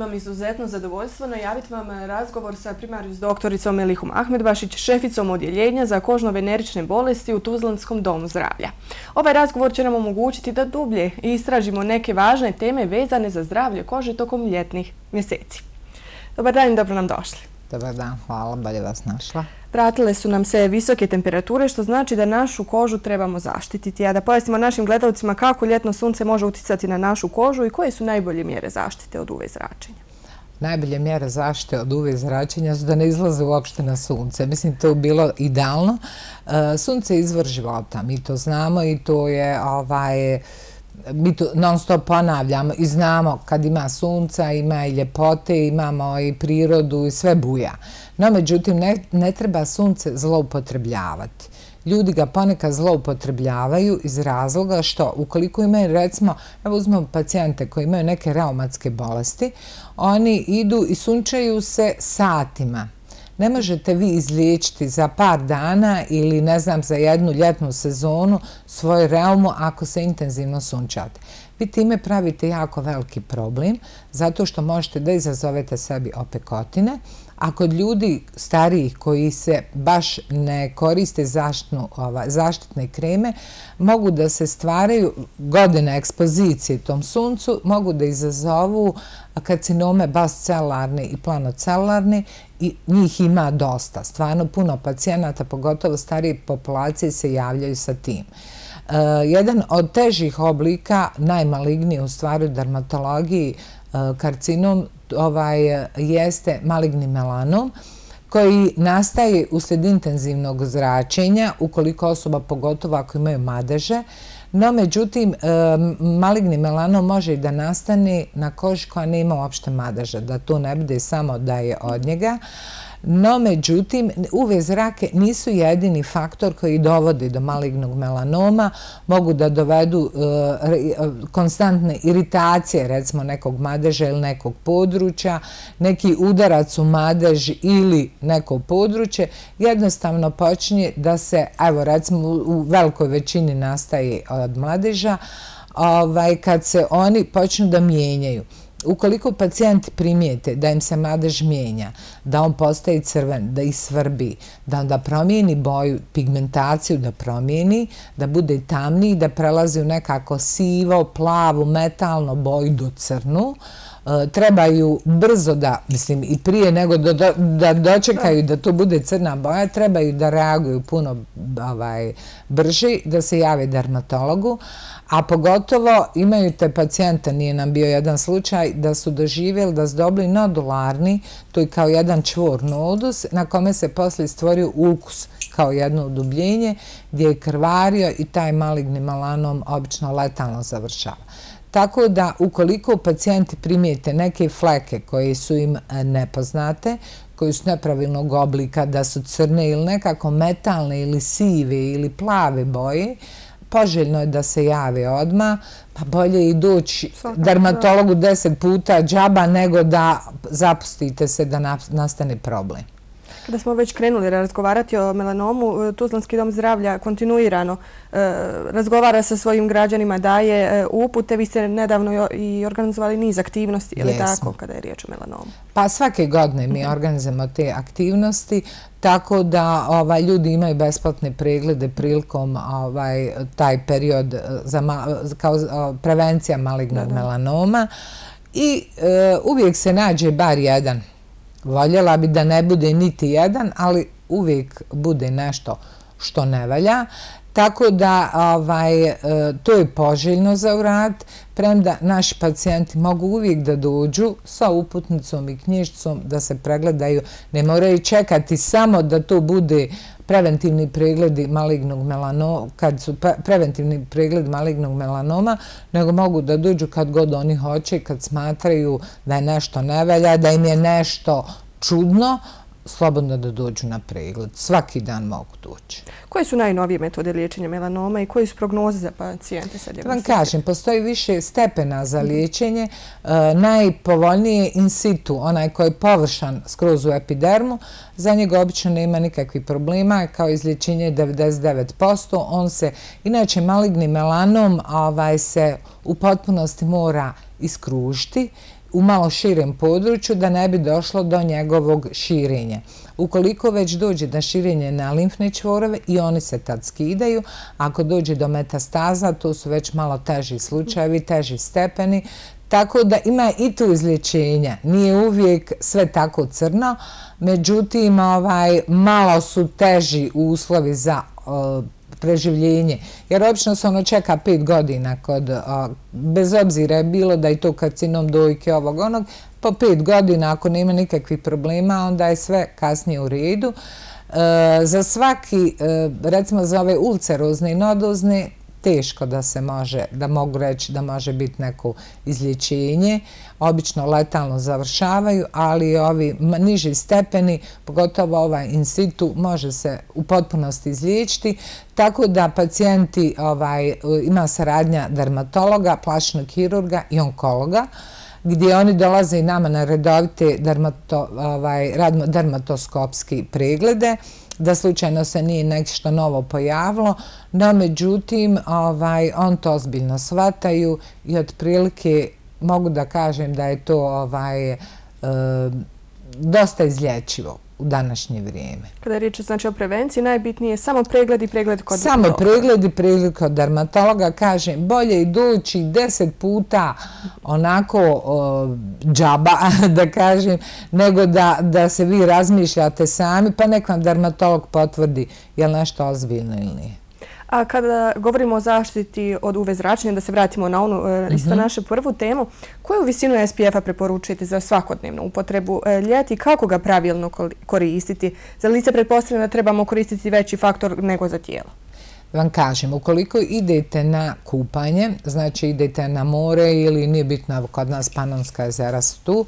imam izuzetno zadovoljstvo najaviti vam eh, razgovor sa primarijus doktoricom Elihom Ahmedbašić, šeficom odjeljenja za kožno-venerične bolesti u Tuzlanskom domu zdravlja. Ovaj razgovor će nam omogućiti da dublje istražimo neke važne teme vezane za zdravlje kože tokom ljetnih mjeseci. Dobar dan i dobro nam došli. Dobar dan, hvala, bolje vas našla. Pratile su nam se visoke temperature, što znači da našu kožu trebamo zaštititi. A da pojasnimo našim gledalcima kako ljetno sunce može uticati na našu kožu i koje su najbolje mjere zaštite od UV zračenja. Najbolje mjere zaštite od UV zračenja su da ne izlaze uopšte na sunce. Mislim, to je bilo idealno. E, sunce je izvor života, mi to znamo i to je ovaj, mi to non stop ponavljamo i znamo kad ima sunca, ima i ljepote, imamo i prirodu i sve buja. No, međutim, ne, ne treba sunce zloupotrebljavati. Ljudi ga ponekad zloupotrebljavaju iz razloga što ukoliko imaju, recimo, evo uzmemo pacijente koji imaju neke reumatske bolesti, oni idu i sunčaju se satima. Ne možete vi izliječiti za par dana ili, ne znam, za jednu ljetnu sezonu svoju reumu ako se intenzivno sunčate. Vi time pravite jako veliki problem zato što možete da izazovete sebi opekotine, a kod ljudi starijih koji se baš ne koriste zaštitne kreme, mogu da se stvaraju godine ekspozicije tom suncu, mogu da izazovu karcinome bascelarne i planocelarne i njih ima dosta. Stvarno puno pacijenata, pogotovo starije populacije, se javljaju sa tim. E, jedan od težih oblika, najmaligniji u stvari u dermatologiji, e, karcinom, ovaj, jeste maligni melanom koji nastaje usled intenzivnog zračenja ukoliko osoba, pogotovo ako imaju madeže, no međutim e, maligni melanom može i da nastane na koži koja nema uopšte madeža, da to ne bude samo da je od njega. No, međutim, UV zrake nisu jedini faktor koji dovode do malignog melanoma. Mogu da dovedu e, e, konstantne iritacije, recimo nekog madeža ili nekog područja, neki udarac u madež ili neko područje, jednostavno počinje da se, evo recimo u velikoj većini nastaje od madeža, ovaj, kad se oni počnu da mijenjaju. Ukoliko pacijent primijete da im se madež mijenja, da on postaje crven, da ih svrbi, da onda promijeni boju, pigmentaciju da promijeni, da bude tamniji, da prelazi u nekako sivo, plavu, metalno boju do crnu, E, trebaju brzo da, mislim i prije nego da dočekaju da to bude crna boja, trebaju da reaguju puno ovaj, brži, da se jave dermatologu, A pogotovo imaju te pacijenta, nije nam bio jedan slučaj, da su doživjeli da su dobili nodularni, to je kao jedan čvor nodus, na kome se poslije stvorio ukus kao jedno udubljenje, gdje je krvario i taj maligni malanom obično letalno završava. Tako da ukoliko pacijenti primijete neke fleke koje su im e, nepoznate, koji su nepravilnog oblika, da su crne ili nekako metalne ili sive ili plave boje, poželjno je da se jave odma, pa bolje i doći dermatologu deset puta džaba nego da zapustite se da nastane problem. Kada smo već krenuli razgovarati o melanomu, e, Tuzlanski dom zdravlja kontinuirano e, razgovara sa svojim građanima, daje e, upute. Vi ste nedavno i organizovali niz aktivnosti, ili tako, kada je riječ o melanomu? Pa svake godine mi organizujemo te aktivnosti, tako da ovaj, ljudi imaju besplatne preglede prilikom ovaj, taj period kao prevencija malignog melanoma i uvijek se nađe bar jedan Voljela bi da ne bude niti jedan, ali uvijek bude nešto što ne valja. Tako da ovaj, e, to je poželjno za urad, premda naši pacijenti mogu uvijek da dođu sa uputnicom i knjižicom da se pregledaju. Ne moraju čekati samo da to bude preventivni pregledi malignog melanoma, kad su preventivni pregled malignog melanoma, nego mogu da dođu kad god oni hoće, kad smatraju da je nešto nevelja, da im je nešto čudno, slobodno da dođu na pregled. Svaki dan mogu doći. Koje su najnovije metode liječenja melanoma i koje su prognoze za pacijente sa diagnostikom? Vam kažem, postoji više stepena za liječenje. E, najpovoljnije je in situ, onaj koji je površan skroz u epidermu. Za njega obično nema nikakvih problema, kao izliječenje 99%. On se, inače, maligni melanom ovaj, se u potpunosti mora iskružiti u malo širem području da ne bi došlo do njegovog širenja. Ukoliko već dođe da širenje na limfne čvorove i oni se tad skidaju, ako dođe do metastaza, to su već malo teži slučajevi, teži stepeni, tako da ima i tu izlječenja. Nije uvijek sve tako crno, međutim, ovaj, malo su teži uslovi za preživljenje. Jer obično se ono čeka pet godina kod, bez obzira je bilo da je to karcinom dojke ovog onog, po pet godina ako nema nikakvih problema, onda je sve kasnije u redu. E, za svaki, e, recimo za ove ulcerozne i nodozne, teško da se može, da mogu reći da može biti neko izlječenje. Obično letalno završavaju, ali ovi niži stepeni, pogotovo ovaj in situ, može se u potpunosti izliječiti. Tako da pacijenti ovaj, ima saradnja dermatologa, plašnog hirurga i onkologa gdje oni dolaze i nama na redovite ovaj, dermatoskopski preglede da slučajno se nije nešto novo pojavilo, no međutim ovaj, on to ozbiljno shvataju i otprilike mogu da kažem da je to ovaj, e, dosta izlječivo u današnje vrijeme. Kada je riječ znači, o prevenciji, najbitnije je samo pregled i pregled kod Samo pregled i pregled kod dermatologa. Kažem, bolje i doći deset puta onako džaba, da kažem, nego da, da se vi razmišljate sami, pa nek vam dermatolog potvrdi je li nešto ozbiljno ili nije. A kada govorimo o zaštiti od UV zračenja, da se vratimo na onu e, isto mhm. našu prvu temu, koju visinu SPF-a preporučujete za svakodnevnu upotrebu e, ljeti? Kako ga pravilno koristiti? Za lice pretpostavljamo da trebamo koristiti veći faktor nego za tijelo. Vam kažem, ukoliko idete na kupanje, znači idete na more ili nije bitno kod nas Panonska jezera su tu,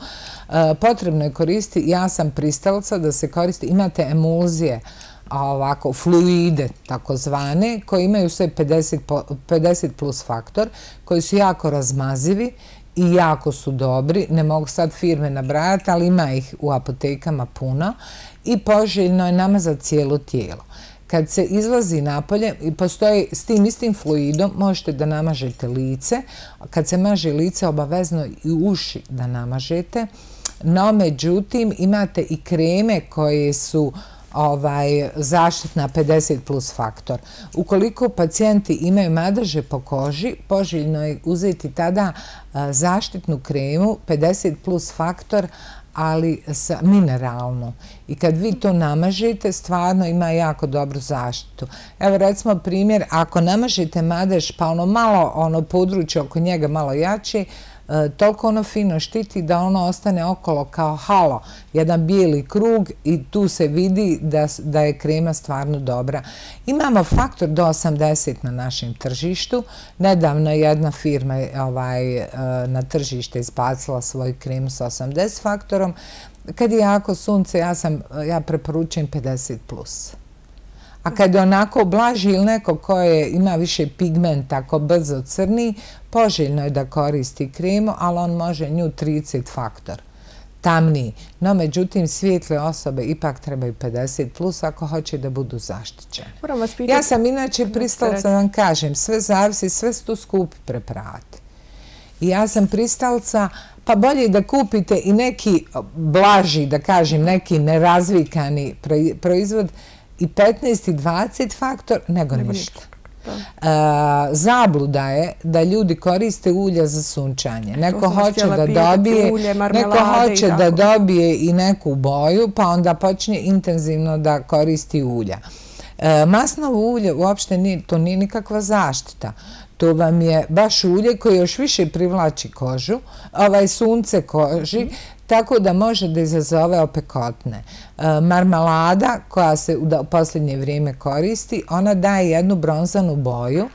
e, potrebno je koristiti, ja sam pristalca da se koristi, imate emulzije, ovako fluide takozvane koji imaju sve 50 plus faktor koji su jako razmazivi i jako su dobri. Ne mogu sad firme nabrajati, ali ima ih u apotekama puno i poželjno je nama za cijelo tijelo. Kad se izlazi napolje i postoji s tim istim fluidom, možete da namažete lice. Kad se maže lice, obavezno i uši da namažete. No, međutim, imate i kreme koje su ovaj, zaštitna 50 plus faktor. Ukoliko pacijenti imaju madaže po koži, poželjno je uzeti tada zaštitnu kremu 50 plus faktor, ali sa mineralnu. I kad vi to namažete, stvarno ima jako dobru zaštitu. Evo recimo primjer, ako namažete madež pa ono malo ono područje oko njega malo jače, E, toliko ono fino štiti da ono ostane okolo kao halo, jedan bijeli krug i tu se vidi da je krema stvarno dobra. Imamo faktor do 80 na našem tržištu. Nedavno jedna firma ovaj, e, na tržište izbacila svoj krem sa 80 faktorom. Kad je jako sunce, ja preporučujem 50 plus. A kad je onako blaži ili neko koje ima više pigmenta, ako brzo crni, poželjno je da koristi kremu, ali on može nju 30 faktor tamniji. No, međutim, svijetle osobe ipak trebaju 50 plus ako hoće da budu zaštićene. Ja sam inače pristalca, vam kažem, sve zavisi, sve su tu skupi preprati. I ja sam pristalca, pa bolje da kupite i neki blaži, da kažem, neki nerazvikani proizvod, i 15 i 20 faktor nego ništa. Zabluda je da ljudi koriste ulja za sunčanje. Neko hoće da dobije neko hoće da dobije i neku boju, pa onda počne intenzivno da koristi ulja. E, masnovo ulje uopšte to nije nikakva zaštita. To vam je baš ulje koje još više privlači kožu, ovaj sunce koži, tako da može da izazove opekotne. E, Marmalada koja se u posljednje vrijeme koristi, ona daje jednu bronzanu boju,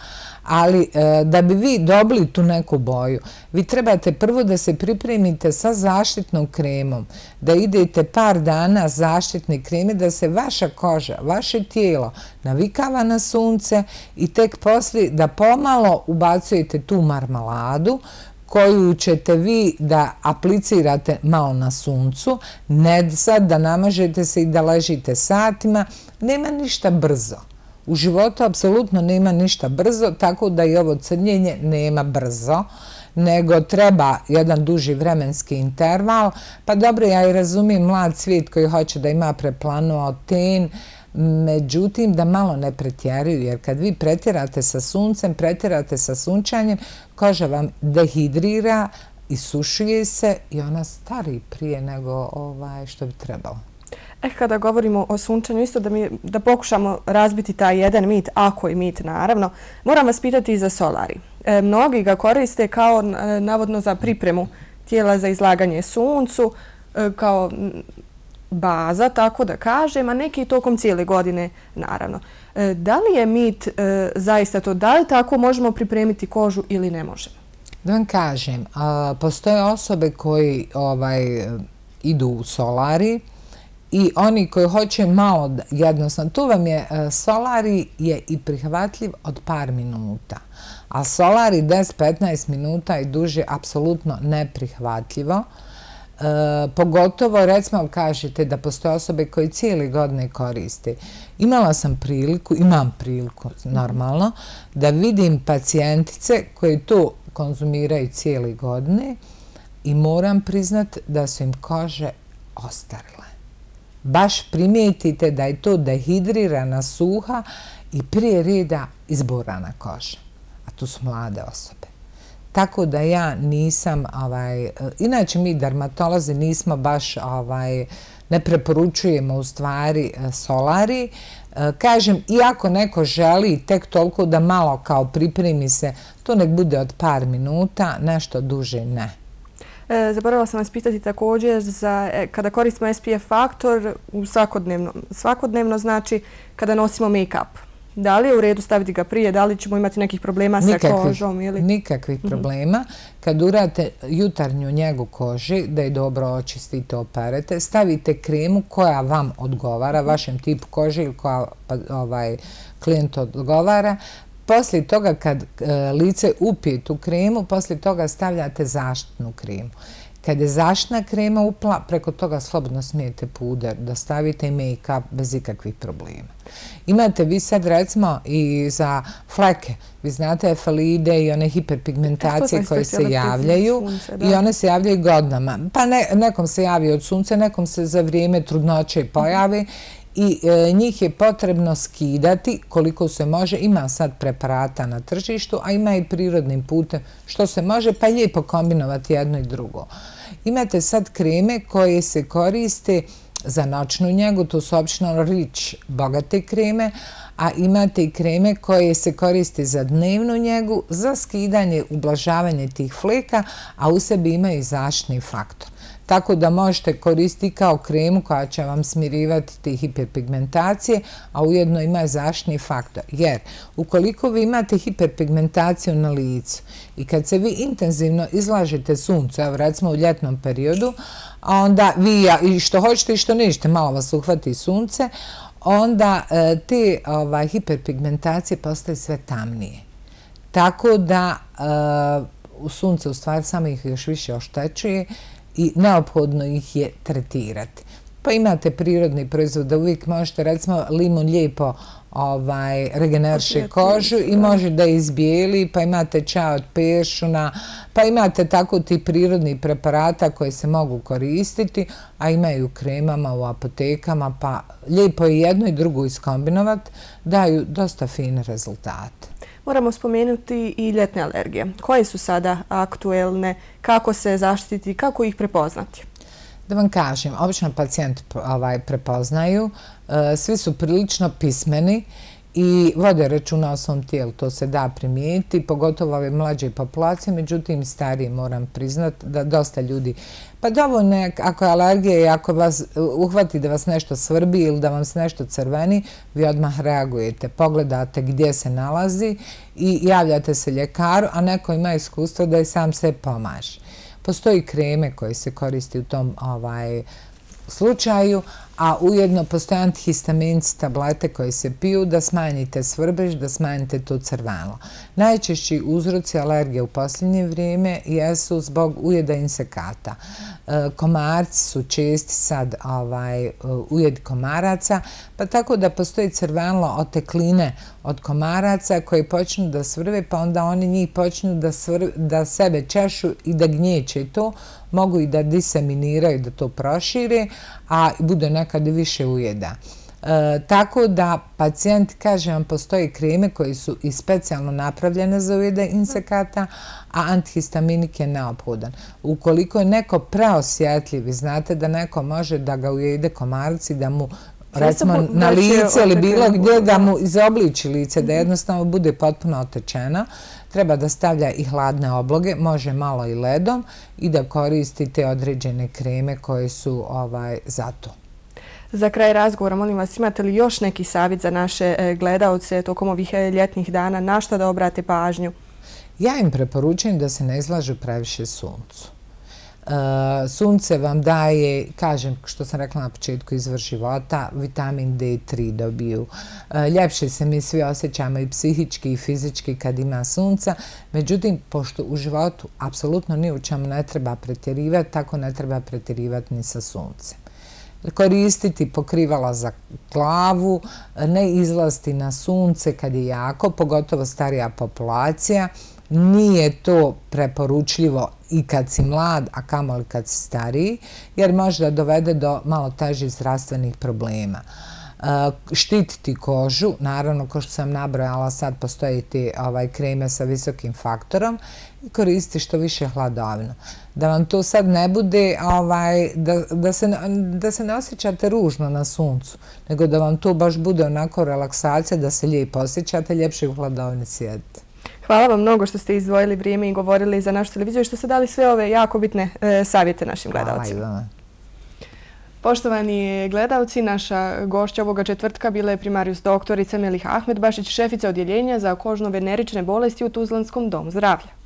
ali e, da bi vi dobili tu neku boju, vi trebate prvo da se pripremite sa zaštitnom kremom, da idete par dana zaštitne kreme, da se vaša koža, vaše tijelo navikava na sunce i tek poslije da pomalo ubacujete tu marmaladu koju ćete vi da aplicirate malo na suncu, ne sad da namažete se i da ležite satima, nema ništa brzo. U životu apsolutno nema ništa brzo, tako da i ovo crnjenje nema brzo nego treba jedan duži vremenski interval. Pa dobro, ja i razumijem mlad svijet koji hoće da ima preplanuo ten, međutim da malo ne pretjeraju, jer kad vi pretjerate sa suncem, pretjerate sa sunčanjem, koža vam dehidrira, isušuje se i ona stari prije nego ovaj, što bi trebalo. Eh, kada govorimo o sunčanju, isto da, mi, da pokušamo razbiti taj jedan mit, ako je mit naravno, moram vas pitati i za solari. E, mnogi ga koriste kao e, navodno za pripremu tijela za izlaganje suncu, e, kao baza, tako da kažem, a neki tokom cijele godine, naravno. E, da li je mit e, zaista to? Da li tako možemo pripremiti kožu ili ne možemo? Da vam kažem, a, postoje osobe koji ovaj, idu u solari i oni koji hoće malo jednostavno, tu vam je e, solari je i prihvatljiv od par minuta. A solari 10-15 minuta i duže apsolutno neprihvatljivo. E, pogotovo, recimo, kažete da postoje osobe koji cijeli godine koriste. Imala sam priliku, imam priliku normalno, da vidim pacijentice koje to konzumiraju cijeli godine i moram priznat da su im kože ostarile. Baš primijetite da je to dehidrirana suha i prije reda izborana koža. A tu su mlade osobe. Tako da ja nisam, ovaj, inače mi dermatolozi nismo baš, ovaj, ne preporučujemo u stvari e, solari. E, kažem, iako neko želi tek toliko da malo kao pripremi se, to nek bude od par minuta, nešto duže ne. E, zaboravila sam vas pitati također za e, kada koristimo SPF faktor u svakodnevno. Svakodnevno znači kada nosimo make-up. Da li je u redu staviti ga prije, da li ćemo imati nekih problema sa kožom? Nikakvih mhm. problema. Kad urate jutarnju njegu koži, da je dobro očistite, operete, stavite kremu koja vam odgovara, mhm. vašem tipu koži ili koja pa, ovaj, klijent odgovara. Poslije toga kad e, lice upije tu kremu, poslije toga stavljate zaštitnu kremu. Kad je zaštna krema upla, preko toga slobodno smijete puder da stavite i make-up bez ikakvih problema. Imate vi sad recimo i za fleke, vi znate efalide i one hiperpigmentacije koje se javljaju i one se javljaju godinama. Pa nekom se javi od sunce, nekom se za vrijeme trudnoće pojave i e, njih je potrebno skidati koliko se može. Ima sad preparata na tržištu, a ima i prirodnim putem što se može, pa lijepo kombinovati jedno i drugo. Imate sad kreme koje se koriste za noćnu njegu, to su optional rich bogate kreme, a imate i kreme koje se koriste za dnevnu njegu, za skidanje, ublažavanje tih fleka, a u sebi imaju zaštni faktor tako da možete koristiti kao kremu koja će vam smirivati te hiperpigmentacije, a ujedno ima zaštni faktor. Jer ukoliko vi imate hiperpigmentaciju na licu i kad se vi intenzivno izlažete suncu, evo recimo u ljetnom periodu, a onda vi i što hoćete i što nećete, malo vas uhvati sunce, onda e, te ovaj, hiperpigmentacije postaju sve tamnije. Tako da e, sunce u stvari samo ih još više oštećuje i neophodno ih je tretirati. Pa imate prirodni proizvod da uvijek možete, recimo, limun lijepo ovaj, regenerše kožu i može da izbijeli, pa imate čaj od pešuna, pa imate tako ti prirodni preparata koje se mogu koristiti, a imaju kremama u apotekama, pa lijepo je jedno i drugo iskombinovati, daju dosta fine rezultate moramo spomenuti i ljetne alergije. Koje su sada aktuelne, kako se zaštititi, kako ih prepoznati? Da vam kažem, obično pacijent ovaj, prepoznaju, e, svi su prilično pismeni i vode računa o svom tijelu, to se da primijeti, pogotovo ove mlađe populacije, međutim stariji moram priznat da dosta ljudi, pa dovoljno je ako je alergija i ako vas uh, uhvati da vas nešto svrbi ili da vam se nešto crveni, vi odmah reagujete, pogledate gdje se nalazi i javljate se ljekaru, a neko ima iskustvo da je sam se pomaže. Postoji kreme koje se koristi u tom ovaj, slučaju, a ujedno postoje antihistaminci tablete koje se piju da smanjite svrbež, da smanjite to crvalo. Najčešći uzroci alergije u posljednje vrijeme jesu zbog ujeda insekata. E, komarci su česti sad ovaj, e, ujed komaraca, pa tako da postoji crvalo otekline od komaraca koji počnu da svrve, pa onda oni njih počnu da, da sebe češu i da gnječe to, mogu i da diseminiraju, da to prošire, a bude nekad više ujeda. E, tako da pacijent, kaže vam, postoji kreme koje su i specijalno napravljene za ujede insekata, a antihistaminik je neophodan. Ukoliko je neko preosjetljiv, znate da neko može da ga ujede komarci, da mu recimo na lice ili bilo gdje da mu izobliči lice, da jednostavno bude potpuno otečena, treba da stavlja i hladne obloge, može malo i ledom i da koristite određene kreme koje su ovaj, za to. Za kraj razgovora, molim vas, imate li još neki savjet za naše e, gledalce tokom ovih e, ljetnih dana, na što da obrate pažnju? Ja im preporučujem da se ne izlažu previše suncu. Eh, sunce vam daje, kažem što sam rekla na početku izvor života, vitamin D3 dobiju. Eh, ljepše se mi svi osjećamo i psihički i fizički kad ima sunca, međutim, pošto u životu apsolutno ni u čemu ne treba pretjerivati, tako ne treba pretjerivati ni sa suncem koristiti pokrivala za glavu, ne izlasti na sunce kad je jako, pogotovo starija populacija. Nije to preporučljivo i kad si mlad, a kamoli kad si stariji, jer može da dovede do malo težih zdravstvenih problema. E, Štititi kožu, naravno, ko što sam nabrojala, sad postoji ti ovaj, kreme sa visokim faktorom i koristi što više hladovno da vam to sad ne bude, ovaj, da, da, se, da se ne osjećate ružno na suncu, nego da vam to baš bude onako relaksacija, da se lijepo osjećate, ljepše u hladovni sjedite. Hvala vam mnogo što ste izdvojili vrijeme i govorili za našu televiziju i što ste dali sve ove jako bitne e, savjete našim gledalcima. Hvala. Poštovani gledalci, naša gošća ovoga četvrtka bila je primarius doktorica Melih Ahmedbašić, šefica odjeljenja za kožno-venerične bolesti u Tuzlanskom domu zdravlja.